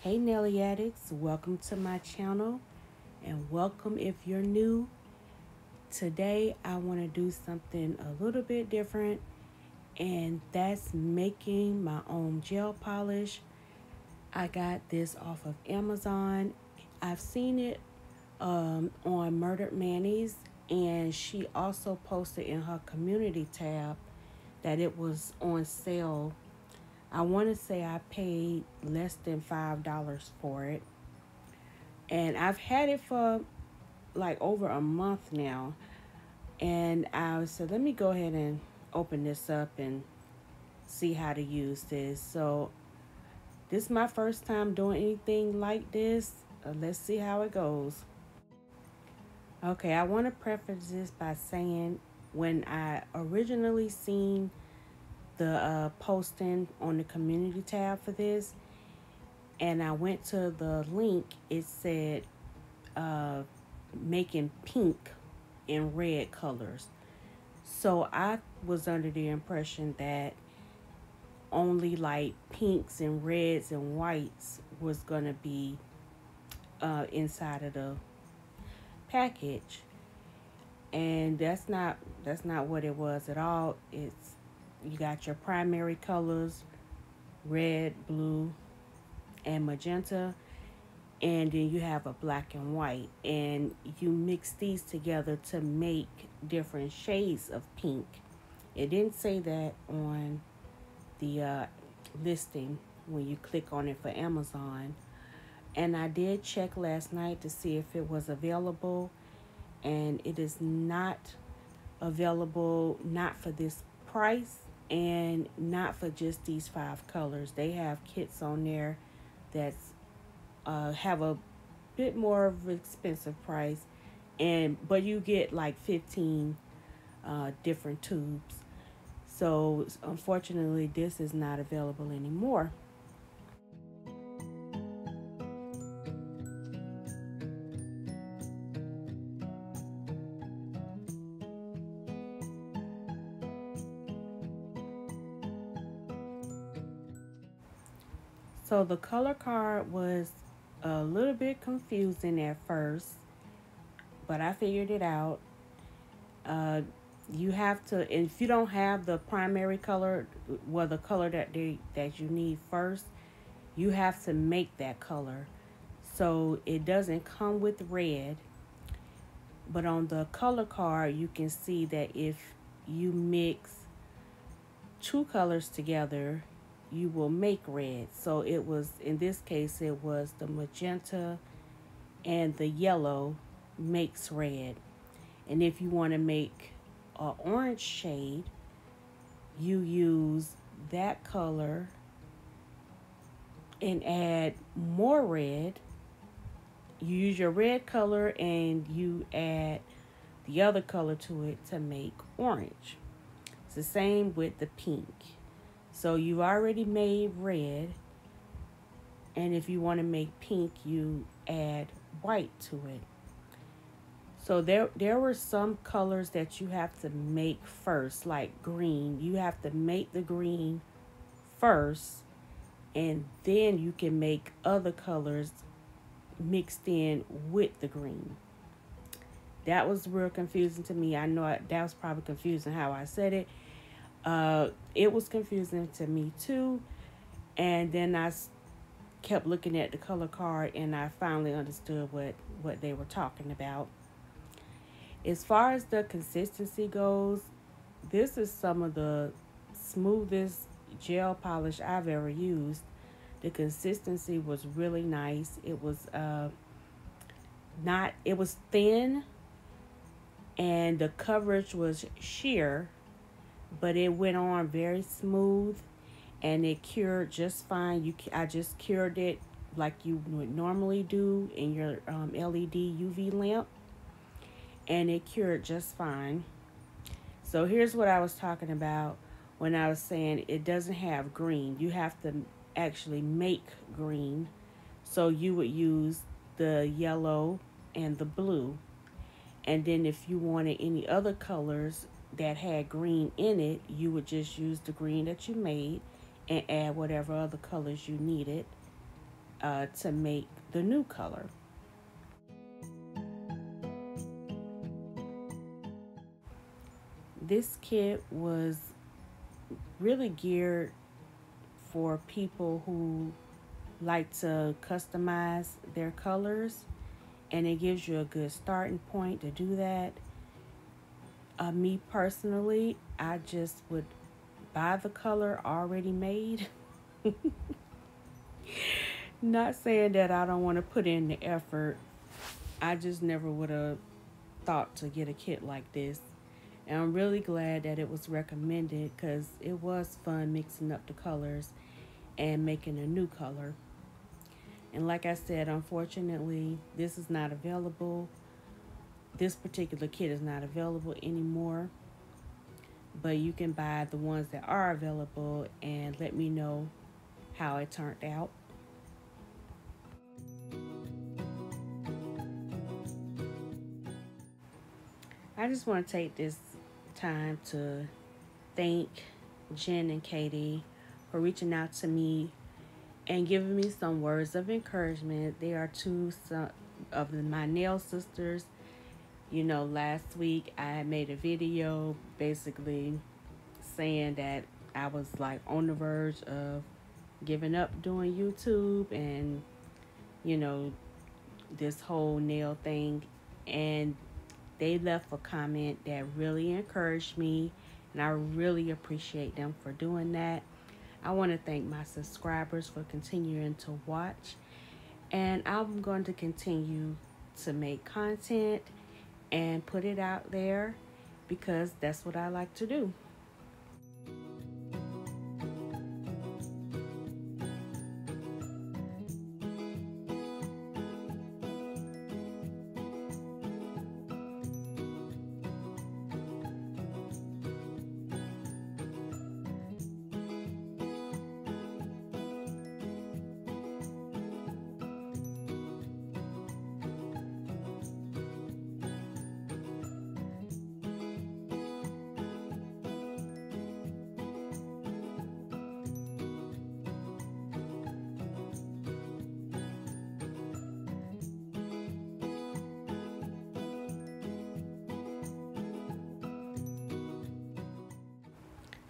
Hey Nailiaddicts, welcome to my channel and welcome if you're new. Today I want to do something a little bit different and that's making my own gel polish. I got this off of Amazon. I've seen it um, on Murdered Mayonnaise and she also posted in her community tab that it was on sale I want to say I paid less than $5 for it. And I've had it for like over a month now. And I said, let me go ahead and open this up and see how to use this. So this is my first time doing anything like this. Uh, let's see how it goes. Okay, I want to preface this by saying when I originally seen the uh, posting on the community tab for this and I went to the link, it said uh, making pink and red colors. So I was under the impression that only like pinks and reds and whites was going to be uh, inside of the package. And that's not that's not what it was at all. It's you got your primary colors red blue and magenta. And then you have a black and white. And you mix these together to make different shades of pink. It didn't say that on the uh, listing when you click on it for Amazon. And I did check last night to see if it was available. And it is not available not for this price and not for just these five colors. They have kits on there that uh, have a bit more of expensive price, and but you get like 15 uh, different tubes. So unfortunately, this is not available anymore. So the color card was a little bit confusing at first, but I figured it out. Uh, you have to, if you don't have the primary color, well, the color that they that you need first, you have to make that color. So it doesn't come with red, but on the color card, you can see that if you mix two colors together, you will make red. So it was, in this case, it was the magenta and the yellow makes red. And if you want to make an orange shade, you use that color and add more red. You use your red color and you add the other color to it to make orange. It's the same with the pink. So you already made red. And if you want to make pink, you add white to it. So there, there were some colors that you have to make first, like green. You have to make the green first, and then you can make other colors mixed in with the green. That was real confusing to me. I know that was probably confusing how I said it. Uh, it was confusing to me too. And then I kept looking at the color card and I finally understood what, what they were talking about. As far as the consistency goes, this is some of the smoothest gel polish I've ever used. The consistency was really nice. It was uh, not, it was thin and the coverage was sheer but it went on very smooth and it cured just fine. You, I just cured it like you would normally do in your um, LED UV lamp and it cured just fine. So here's what I was talking about when I was saying it doesn't have green. You have to actually make green. So you would use the yellow and the blue. And then if you wanted any other colors, that had green in it, you would just use the green that you made and add whatever other colors you needed uh, to make the new color. This kit was really geared for people who like to customize their colors and it gives you a good starting point to do that. Uh, me personally, I just would buy the color already made. Not saying that I don't want to put in the effort. I just never would have thought to get a kit like this. And I'm really glad that it was recommended because it was fun mixing up the colors and making a new color. And like I said, unfortunately, this is not available. This particular kit is not available anymore. But you can buy the ones that are available and let me know how it turned out. I just want to take this time to thank Jen and Katie for reaching out to me and giving me some words of encouragement. They are two of my nail sisters. You know, last week I made a video basically saying that I was like on the verge of giving up doing YouTube and, you know, this whole nail thing. And they left a comment that really encouraged me, and I really appreciate them for doing that. I want to thank my subscribers for continuing to watch, and I'm going to continue to make content and put it out there because that's what I like to do.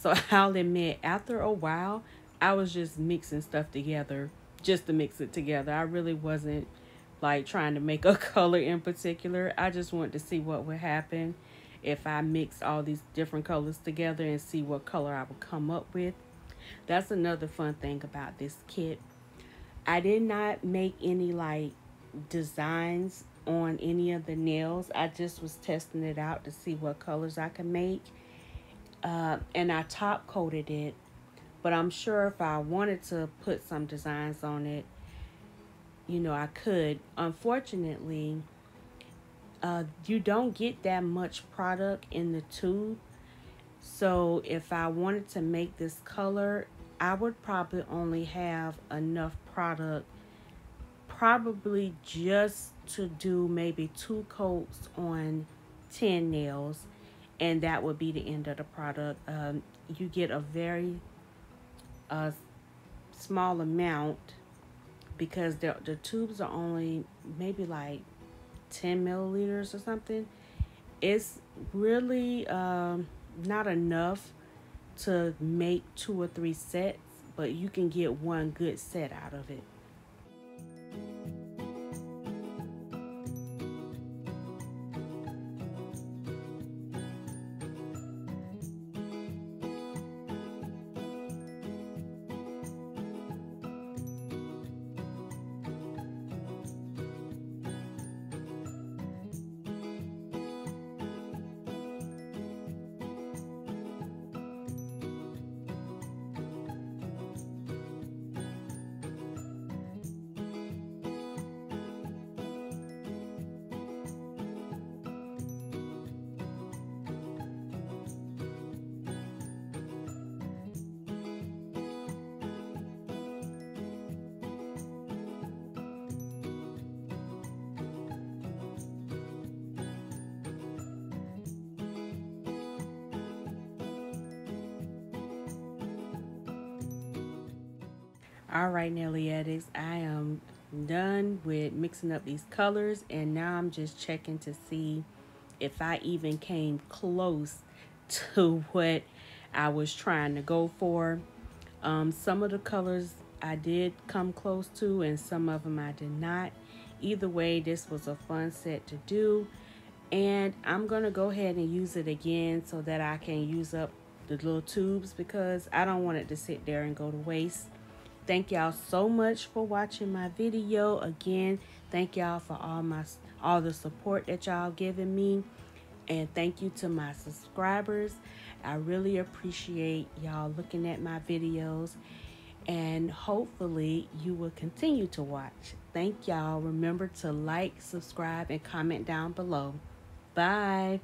So I'll admit, after a while, I was just mixing stuff together just to mix it together. I really wasn't like trying to make a color in particular. I just wanted to see what would happen if I mix all these different colors together and see what color I would come up with. That's another fun thing about this kit. I did not make any like designs on any of the nails. I just was testing it out to see what colors I could make uh, and I top coated it. But I'm sure if I wanted to put some designs on it, you know, I could. Unfortunately, uh, you don't get that much product in the tube. So if I wanted to make this color, I would probably only have enough product probably just to do maybe two coats on 10 nails and that would be the end of the product. Um, you get a very uh, small amount because the, the tubes are only maybe like 10 milliliters or something. It's really um, not enough to make two or three sets, but you can get one good set out of it. All right, Nailiaddicts, I am done with mixing up these colors and now I'm just checking to see if I even came close to what I was trying to go for. Um, some of the colors I did come close to and some of them I did not. Either way, this was a fun set to do. And I'm going to go ahead and use it again so that I can use up the little tubes because I don't want it to sit there and go to waste. Thank y'all so much for watching my video. Again, thank y'all for all my all the support that y'all giving me. And thank you to my subscribers. I really appreciate y'all looking at my videos. And hopefully you will continue to watch. Thank y'all. Remember to like, subscribe, and comment down below. Bye.